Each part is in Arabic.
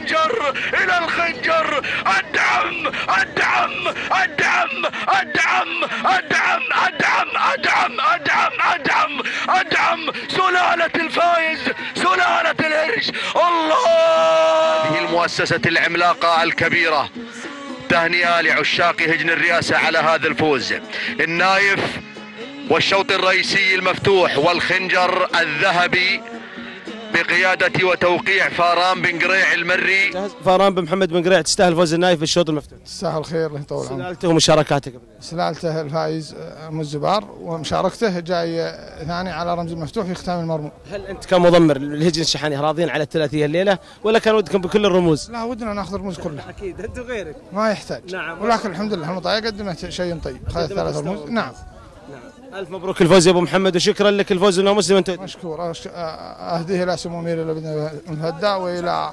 الخنجر إلى الخنجر. أدعم أدعم أدعم أدعم أدعم أدعم أدعم أدعم أدعم أدعم. سلالة الفايز سلالة الهرش. الله! هذه المؤسسة العملاقة الكبيرة. تهنئة لعشاق هجن الرئاسة على هذا الفوز. النايف والشوط الرئيسي المفتوح والخنجر الذهبي بقيادة وتوقيع فاران بن قريع المري. فاران بن محمد بن قريع تستاهل فوز النايف في الشوط المفتوح. يستاهل الخير الله يطول عمره سلالته ومشاركاته سلالته الفايز أم الزبار ومشاركته جاي ثاني على رمز المفتوح في ختام المرمى. هل أنت كمضمر للهجن الشحاني راضيين على الثلاثية الليلة ولا كان ودكم بكل الرموز؟ لا ودنا ناخذ الرموز كلها. أكيد أنت وغيرك. ما يحتاج. نعم. ولكن الحمد لله المطايا قدمت شيء طيب. اخذت ثلاث. رموز. نعم. نعم. ألف مبروك الفوز يا أبو محمد وشكرا لك الفوز إنه مسلم. انت مشكور. أهديه إلى سمو امير المهدى وإلى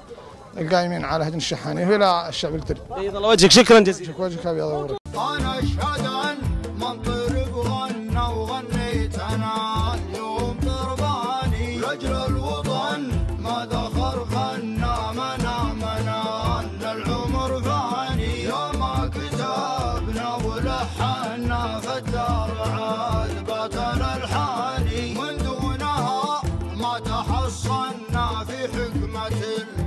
القائمين على هجن الشحاني وإلى الشعب الكريم بيض الله وجهك. شكرا جزيلا. شكرا وجهك أبيض وورك أنا اشهد ان من طرب غنى وغنيت أنا اليوم طرباني لاجل الوطن ما دخل غنى منا منا إن العمر فاني يوم ما كتبنا ولحنا عاني Matin.